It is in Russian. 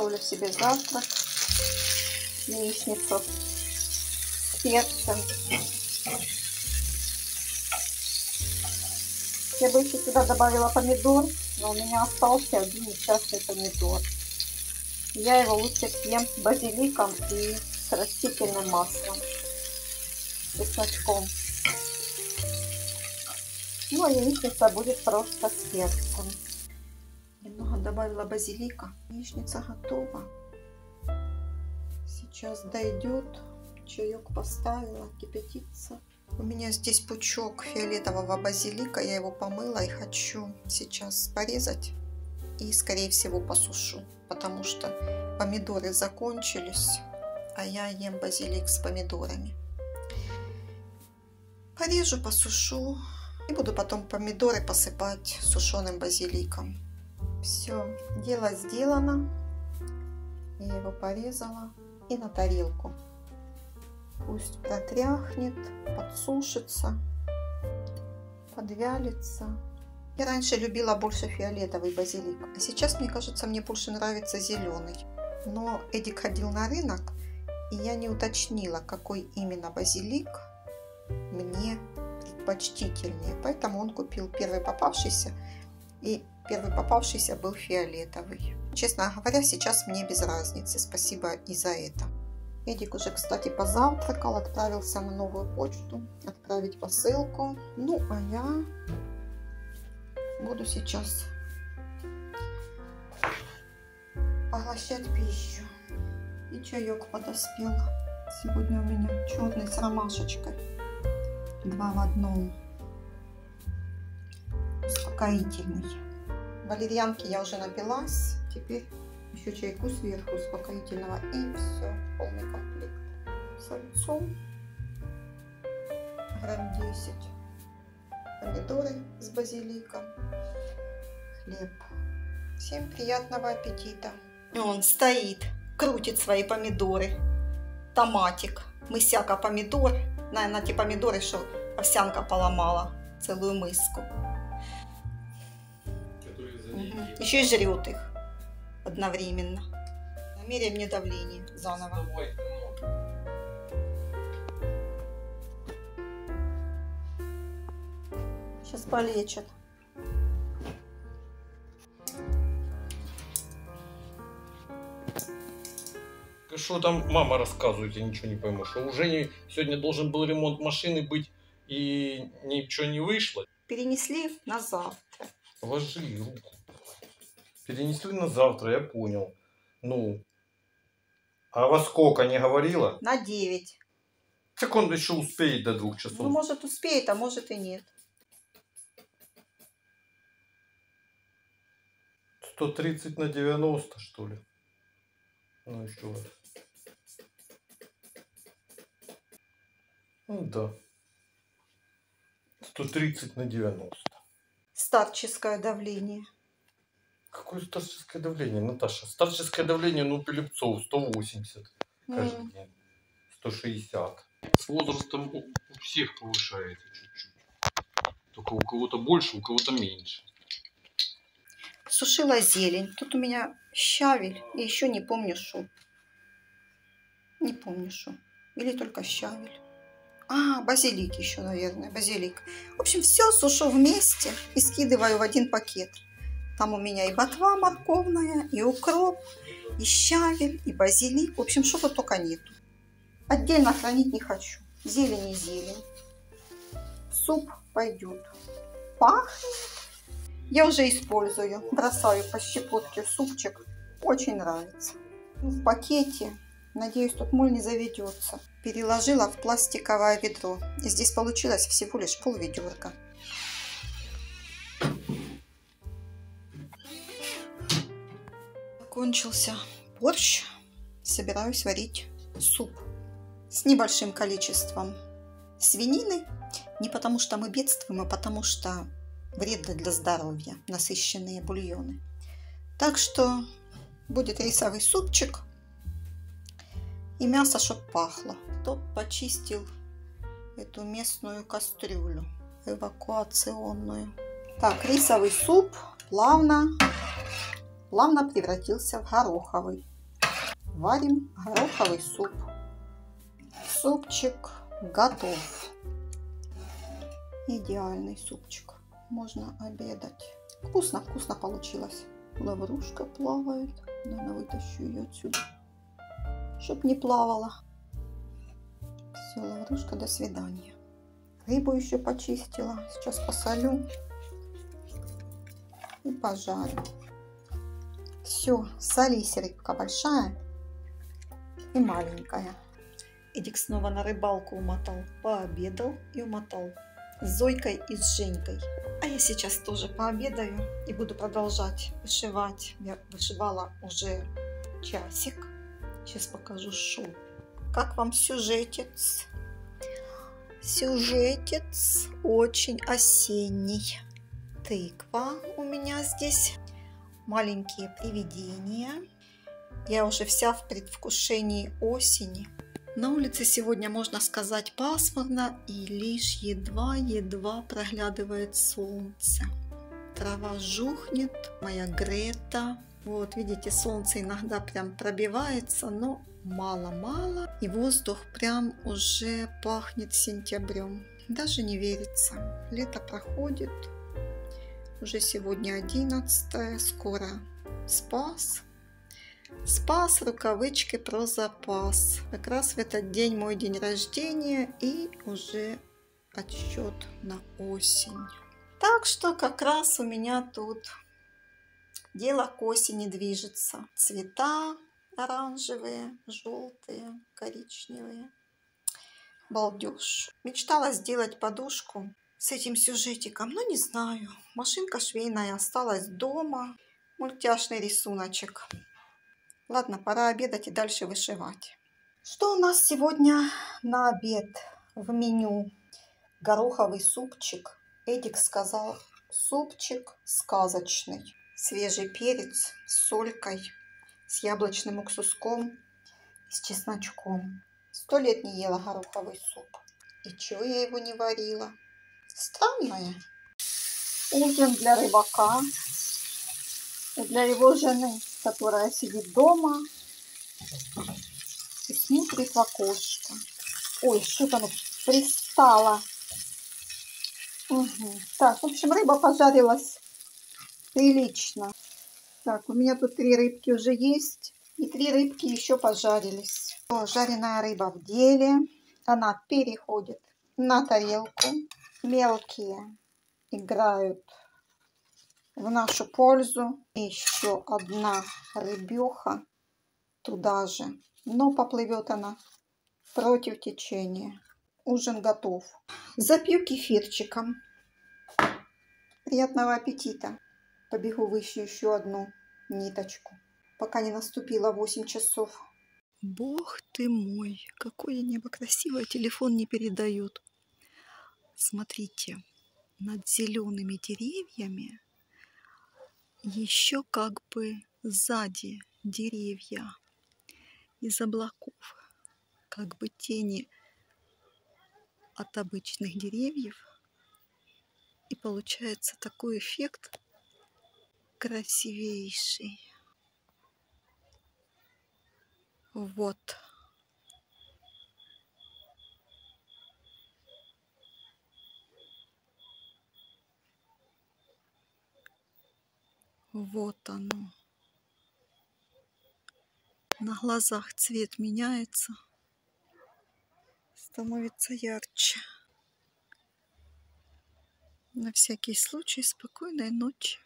готовлю себе завтрак. Яичницу с перцем. Я бы еще сюда добавила помидор, но у меня остался один несчастный помидор. Я его лучше съем с базиликом и с растительным маслом, с чесночком. Ну, а яичница будет просто с перцем. Добавила базилика. Яичница готова. Сейчас дойдет. Чаек поставила, кипятится. У меня здесь пучок фиолетового базилика. Я его помыла и хочу сейчас порезать. И, скорее всего, посушу. Потому что помидоры закончились. А я ем базилик с помидорами. Порежу, посушу. И буду потом помидоры посыпать сушеным базиликом. Все, дело сделано. Я его порезала и на тарелку. Пусть протряхнет, подсушится, подвялится. Я раньше любила больше фиолетовый базилик, а сейчас, мне кажется, мне больше нравится зеленый. Но Эдик ходил на рынок, и я не уточнила, какой именно базилик мне предпочтительнее. Поэтому он купил первый попавшийся, и первый попавшийся был фиолетовый. Честно говоря, сейчас мне без разницы. Спасибо и за это. Эдик уже, кстати, позавтракал, отправился на новую почту отправить посылку. Ну, а я буду сейчас поглощать пищу. И чаек подоспел. Сегодня у меня черный с ромашечкой. Два в одном. Успокоительный. Валерьянки я уже напилась. Теперь еще чайку сверху успокоительного. И все, полный комплект. С. Грамм 10. Помидоры с базиликом. Хлеб. Всем приятного аппетита. Он стоит, крутит свои помидоры. Томатик. Мысяка помидор. Наверное, те помидоры, что овсянка поломала. Целую миску. Еще и жрет их одновременно. Намеряем мне давление заново. Сейчас полечат. Что там мама рассказывает, я ничего не пойму. Что уже не, сегодня должен был ремонт машины быть и ничего не вышло. Перенесли на завтра. Ложи руку. Перенесли на завтра, я понял. Ну, а во сколько не говорила? На 9. Так он еще успеет до двух часов. Ну, может успеет, а может и нет. 130 на 90, что ли? Ну, еще раз. Ну, да. 130 на 90. Старческое давление. Какое старческое давление, Наташа? Старческое давление, ну, Пелепцов 180 каждый mm. день. 160. С возрастом у всех повышается чуть-чуть. Только у кого-то больше, у кого-то меньше. Сушила зелень. Тут у меня щавель. И еще не помню, что. Не помню, что. Или только щавель. А, базилик еще, наверное. Базилик. В общем, все сушу вместе и скидываю в один пакет. Там у меня и ботва морковная, и укроп, и щавель, и базилик. В общем, что-то только нету. Отдельно хранить не хочу. Зелень и зелень. Суп пойдет. Пахнет. Я уже использую. Бросаю по щепотке в супчик. Очень нравится. В пакете. Надеюсь, тут моль не заведется. Переложила в пластиковое ведро. И здесь получилось всего лишь пол ведерка. Закончился борщ. Собираюсь варить суп с небольшим количеством свинины. Не потому что мы бедствуем, а потому что вредно для здоровья насыщенные бульоны. Так что будет рисовый супчик и мясо, чтоб пахло. Тот почистил эту местную кастрюлю эвакуационную. Так, рисовый суп плавно плавно превратился в гороховый. варим гороховый суп. Супчик готов. Идеальный супчик. Можно обедать. Вкусно-вкусно получилось. Лаврушка плавает. Наверное, вытащу ее отсюда, чтоб не плавала. Все, лаврушка, до свидания. Рыбу еще почистила. Сейчас посолю и пожарю. Все, солись, рыбка большая и маленькая. Эдик снова на рыбалку умотал, пообедал и умотал с Зойкой и с Женькой. А я сейчас тоже пообедаю и буду продолжать вышивать. Я вышивала уже часик. Сейчас покажу шоу. Как вам сюжетец? Сюжетец очень осенний. Тыква у меня здесь. Маленькие привидения. Я уже вся в предвкушении осени. На улице сегодня, можно сказать, пасмурно и лишь едва-едва проглядывает солнце. Трава жухнет, моя Грета. Вот, видите, солнце иногда прям пробивается, но мало-мало. И воздух прям уже пахнет сентябрем. Даже не верится. Лето проходит. Уже сегодня 11 скоро спас. Спас рукавички про запас. Как раз в этот день мой день рождения и уже отсчет на осень. Так что как раз у меня тут дело к осени движется. Цвета оранжевые, желтые, коричневые. Балдеж. Мечтала сделать подушку с этим сюжетиком, но не знаю. Машинка швейная осталась дома. Мультяшный рисуночек. Ладно, пора обедать и дальше вышивать. Что у нас сегодня на обед в меню? Гороховый супчик. Эдик сказал, супчик сказочный. Свежий перец с солькой, с яблочным уксуском, с чесночком. Сто лет не ела гороховый суп. И чего я его не варила? Странное. Ужин для рыбака для его жены которая сидит дома и смотрит в окошко. Ой, что-то оно пристало. Угу. Так, в общем, рыба пожарилась прилично. Так, у меня тут три рыбки уже есть. И три рыбки еще пожарились. Жареная рыба в деле. Она переходит на тарелку. Мелкие играют в нашу пользу. Еще одна рыбеха туда же. Но поплывет она против течения. Ужин готов. Запью кефирчиком. Приятного аппетита. Побегу выше еще одну ниточку, пока не наступило 8 часов. Бог ты мой, какое небо красивое, телефон не передает. Смотрите, над зелеными деревьями еще как бы сзади деревья из облаков, как бы тени от обычных деревьев. И получается такой эффект красивейший. Вот. Вот оно. На глазах цвет меняется, становится ярче. На всякий случай спокойной ночи.